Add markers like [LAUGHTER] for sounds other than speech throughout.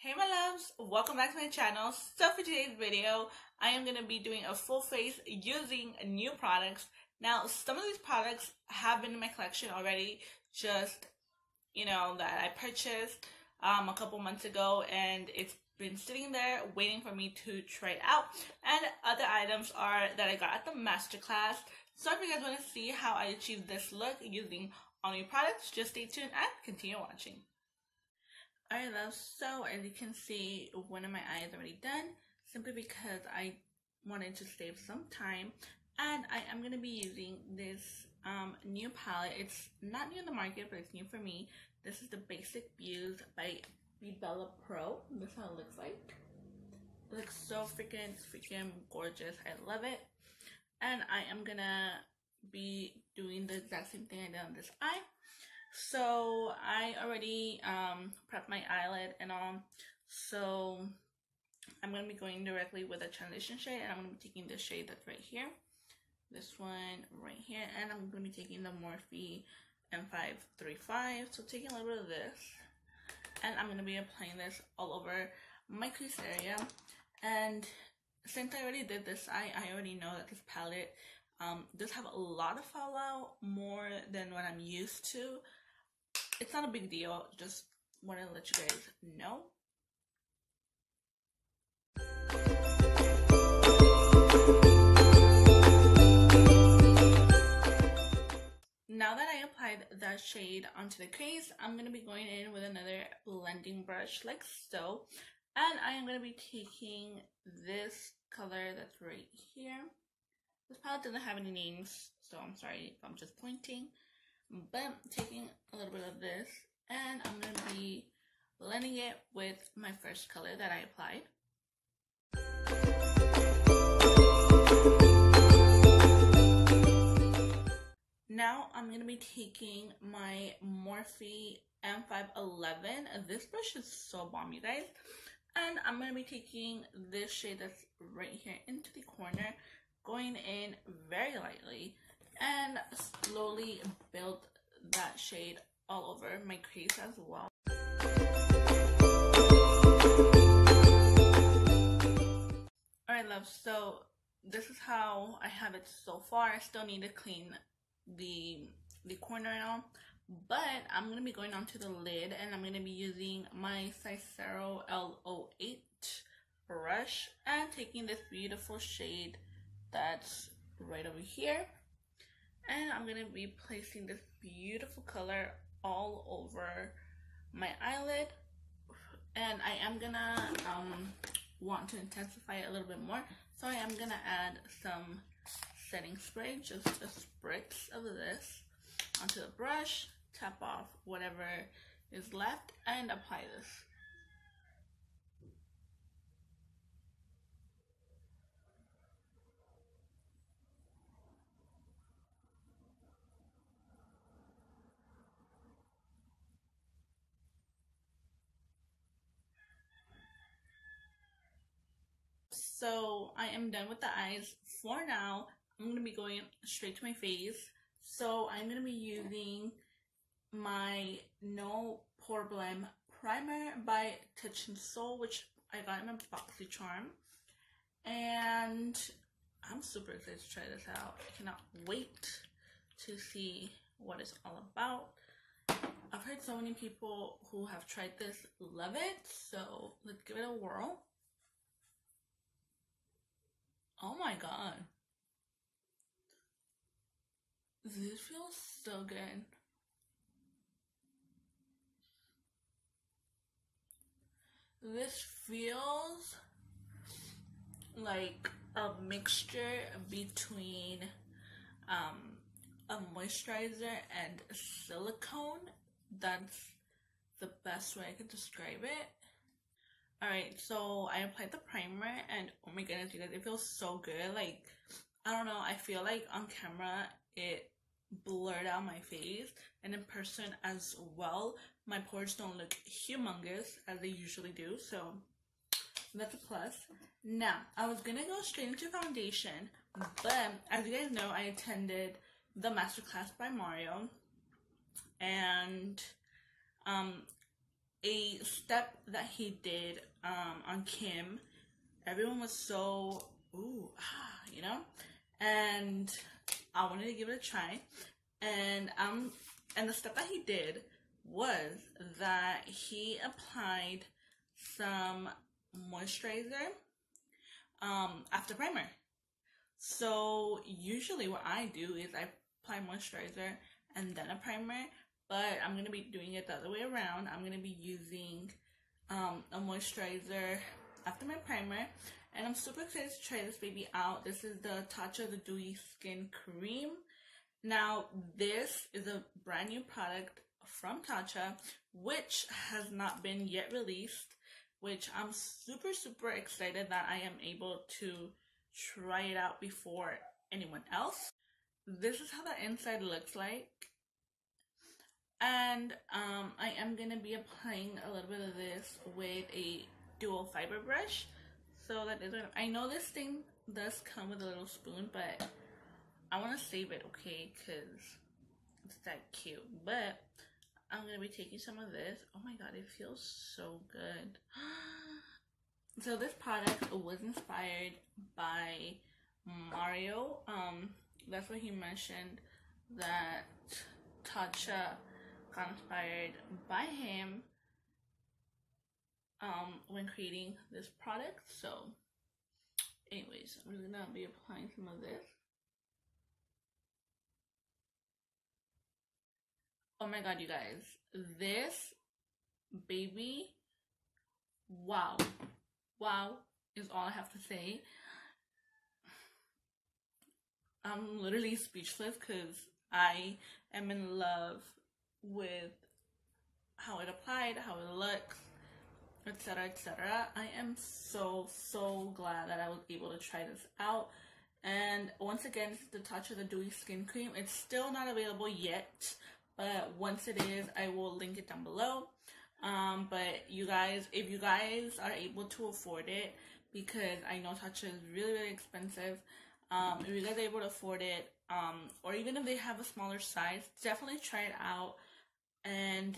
Hey my loves, welcome back to my channel. So for today's video, I am going to be doing a full face using new products. Now, some of these products have been in my collection already, just, you know, that I purchased um, a couple months ago and it's been sitting there waiting for me to try it out. And other items are that I got at the masterclass. So if you guys want to see how I achieved this look using all new products, just stay tuned and continue watching. Alright love, so as you can see, one of my eyes already done, simply because I wanted to save some time. And I am going to be using this um, new palette. It's not new in the market, but it's new for me. This is the Basic Views by Bella Pro. This is how it looks like. It looks so freaking, freaking gorgeous. I love it. And I am going to be doing the exact same thing I did on this eye. So I already um, prepped my eyelid and all. So I'm going to be going directly with a transition shade and I'm going to be taking the shade that's right here. This one right here. And I'm going to be taking the Morphe M535. So taking a little bit of this. And I'm going to be applying this all over my crease area. And since I already did this, I, I already know that this palette um, does have a lot of fallout, more than what I'm used to it's not a big deal. Just want to let you guys know. Now that I applied that shade onto the crease, I'm going to be going in with another blending brush like so. And I am going to be taking this color that's right here. This palette doesn't have any names, so I'm sorry if I'm just pointing. But taking a little bit of this and I'm going to be blending it with my first color that I applied. Now I'm going to be taking my Morphe M511. This brush is so bomb, you guys. And I'm going to be taking this shade that's right here into the corner, going in very lightly and slowly build that shade all over my crease as well. Alright love, so this is how I have it so far. I still need to clean the the corner now. But I'm going to be going onto the lid and I'm going to be using my Cicero L08 brush and taking this beautiful shade that's right over here. And I'm gonna be placing this beautiful color all over my eyelid. And I am gonna um, want to intensify it a little bit more. So I am gonna add some setting spray just a spritz of this onto the brush tap off whatever is left and apply this So I am done with the eyes for now. I'm going to be going straight to my face. So I'm going to be using my No Poreblem Primer by Touch in Sol, which I got in my BoxyCharm. And I'm super excited to try this out. I cannot wait to see what it's all about. I've heard so many people who have tried this love it, so let's give it a whirl. Oh my god. This feels so good. This feels like a mixture between um, a moisturizer and silicone. That's the best way I could describe it. Alright, so I applied the primer and oh my goodness, you guys, it feels so good. Like, I don't know, I feel like on camera it blurred out my face and in person as well. My pores don't look humongous as they usually do, so that's a plus. Now, I was gonna go straight into foundation, but as you guys know, I attended the masterclass by Mario and um a step that he did um, on Kim. Everyone was so ooh ah, you know, and I wanted to give it a try. And um, and the step that he did was that he applied some moisturizer um after primer. So usually what I do is I apply moisturizer and then a primer, but I'm gonna be doing it the other way around. I'm gonna be using um, a moisturizer after my primer, and I'm super excited to try this baby out. This is the Tatcha the Dewy Skin Cream. Now, this is a brand new product from Tatcha, which has not been yet released, which I'm super, super excited that I am able to try it out before anyone else. This is how the inside looks like. And um, I am going to be applying a little bit of this with a dual fiber brush. So that is, I know this thing does come with a little spoon, but I want to save it, okay? Because it's that cute. But I'm going to be taking some of this. Oh my god, it feels so good. [GASPS] so this product was inspired by Mario. Um, that's what he mentioned that Tatcha inspired by him um, when creating this product. So, anyways, I'm gonna be applying some of this. Oh my god, you guys, this baby, wow, wow is all I have to say. I'm literally speechless because I am in love with how it applied, how it looks, etc. etc. I am so so glad that I was able to try this out. And once again, this is the Tatcha the Dewy Skin Cream. It's still not available yet, but once it is, I will link it down below. Um, but you guys, if you guys are able to afford it, because I know Tatcha is really really expensive. Um, if you guys are able to afford it, um, or even if they have a smaller size, definitely try it out. And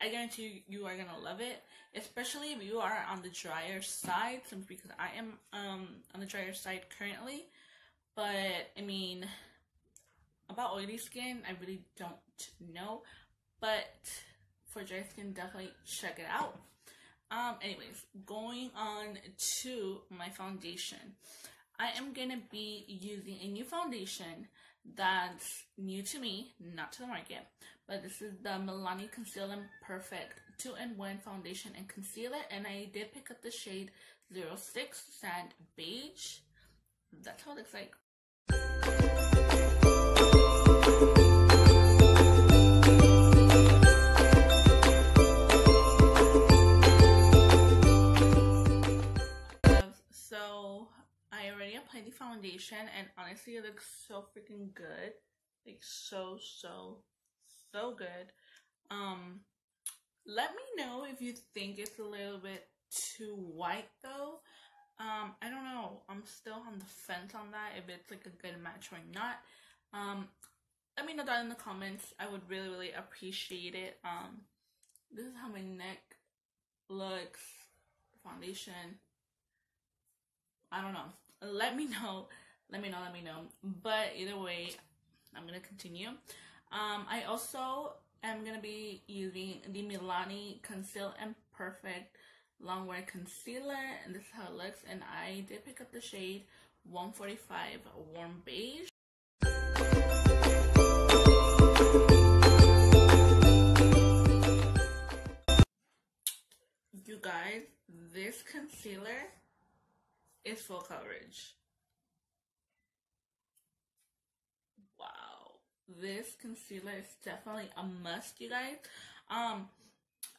I guarantee you, you are gonna love it, especially if you are on the drier side. Simply because I am um on the drier side currently, but I mean, about oily skin, I really don't know. But for dry skin, definitely check it out. Um, anyways, going on to my foundation. I am to be using a new foundation that's new to me, not to the market, but this is the Milani Conceal and Perfect 2-in-1 Foundation and Concealer, and I did pick up the shade 06 Sand Beige. That's how it looks like. Foundation and honestly it looks so freaking good. Like so, so, so good. Um, let me know if you think it's a little bit too white though. Um, I don't know. I'm still on the fence on that if it's like a good match or not. Um, let me know down in the comments. I would really, really appreciate it. Um, this is how my neck looks. Foundation. I don't know let me know. Let me know let me know. But either way i'm gonna continue. Um i also am gonna be using the milani conceal and perfect longwear concealer and this is how it looks and i did pick up the shade 145 warm beige. You guys this concealer is full coverage. Wow. This concealer is definitely a must, you guys. Um,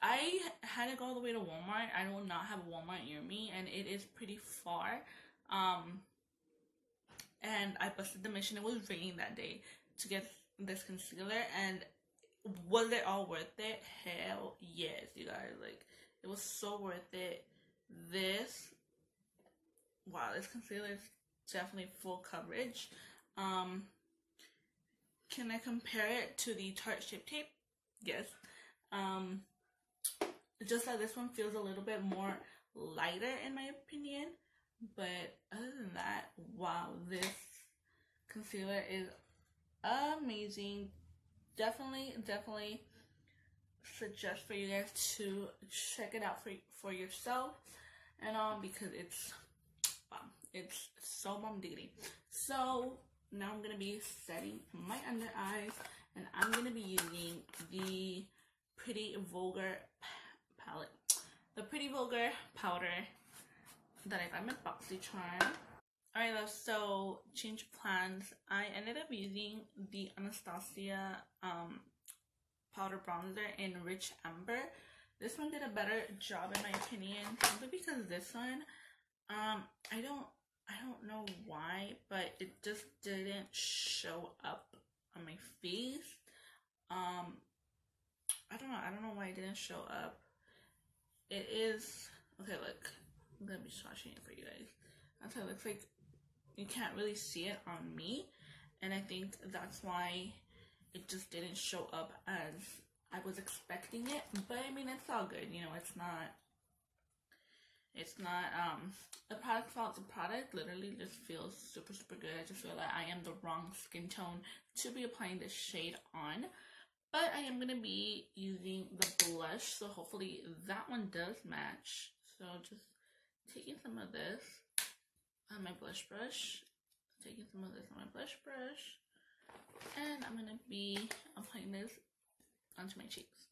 I had to go all the way to Walmart. I will not have Walmart near me, and it is pretty far. Um, and I busted the mission. It was raining that day to get this concealer, and was it all worth it? Hell yes, you guys. Like, it was so worth it. This wow, this concealer is definitely full coverage. Um, can I compare it to the Tarte Shape Tape? Yes. Um, just like this one feels a little bit more lighter in my opinion. But other than that, wow, this concealer is amazing. Definitely, definitely suggest for you guys to check it out for for yourself and um because it's it's so bomb diggity. So now I'm gonna be setting my under eyes and I'm gonna be using the Pretty Vulgar palette. The Pretty Vulgar powder that I got my BoxyCharm. Alright love, so change plans. I ended up using the Anastasia um, powder bronzer in Rich Amber. This one did a better job in my opinion, simply because this one, um, I don't, I don't know why, but it just didn't show up on my face. Um, I don't know, I don't know why it didn't show up. It is, okay, look, I'm gonna be swatching it for you guys. That's how it looks like. You can't really see it on me, and I think that's why it just didn't show up as I was expecting it. But I mean, it's all good. You know, it's not. It's not um the product fault. The product literally just feels super super good. I just feel like I am the wrong skin tone to be applying this shade on. But I am gonna be using the blush, so hopefully that one does match. So just taking some of this on my blush brush, taking some of this on my blush brush, and I'm gonna be applying this onto my cheeks.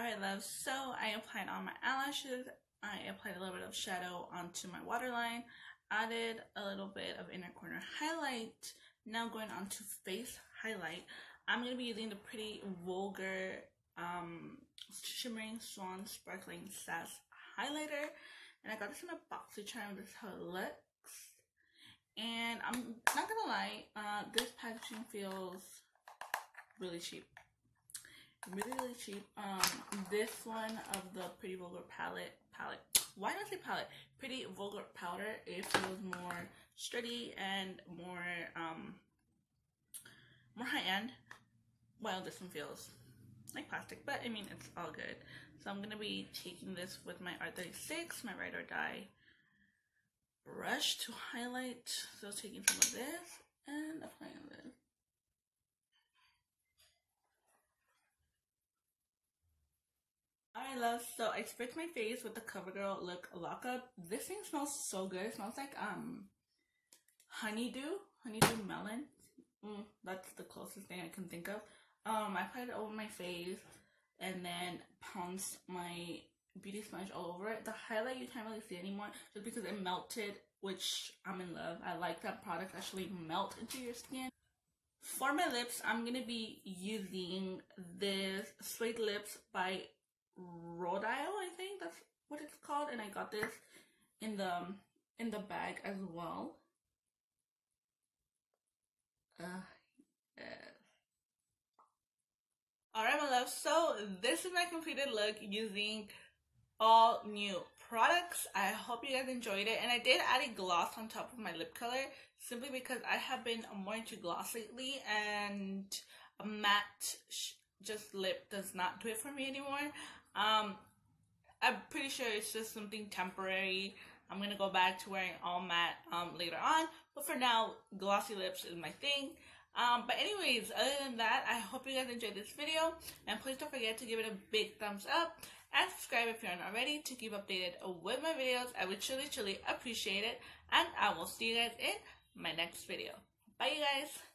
Alright love, so I applied on my eyelashes, I applied a little bit of shadow onto my waterline, added a little bit of inner corner highlight, now going on to face highlight. I'm going to be using the Pretty Vulgar um, Shimmering Swan Sparkling Sass Highlighter. And I got this in a BoxyCharm. This is how it looks. And I'm not going to lie, uh, this packaging feels really cheap. Really, really cheap. Um, this one of the Pretty Vulgar palette, palette, why not say palette? Pretty Vulgar powder. It feels more sturdy and more, um, more high-end well, this one feels like plastic, but I mean, it's all good. So I'm to be taking this with my R36, my Ride or Die brush to highlight. So taking some of this and applying I love so I sprayed my face with the CoverGirl Look Lockup. This thing smells so good. It smells like um honeydew, honeydew melon. Mm, that's the closest thing I can think of. Um, I applied it over my face and then pounced my beauty sponge all over it. The highlight you can't really see anymore just because it melted, which I'm in love. I like that product actually melt into your skin. For my lips, I'm going to be using this Sweet Lips by Rodial, I think that's what it's called. And I got this in the in the bag as well. Uh, Alright my love, so this is my completed look using all new products. I hope you guys enjoyed it and I did add a gloss on top of my lip color simply because I have been more into gloss lately and a matte just lip does not do it for me anymore. Um, I'm pretty sure it's just something temporary. I'm gonna go back to wearing all matte um, later on, but for now, glossy lips is my thing. Um, but anyways, other than that, I hope you guys enjoyed this video. And please don't forget to give it a big thumbs up. And subscribe if you're not already to keep updated with my videos. I would truly, truly appreciate it. And I will see you guys in my next video. Bye, you guys.